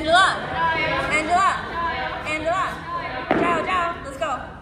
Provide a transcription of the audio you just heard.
Angela. Angela. Angela. Ciao, ciao. Let's go.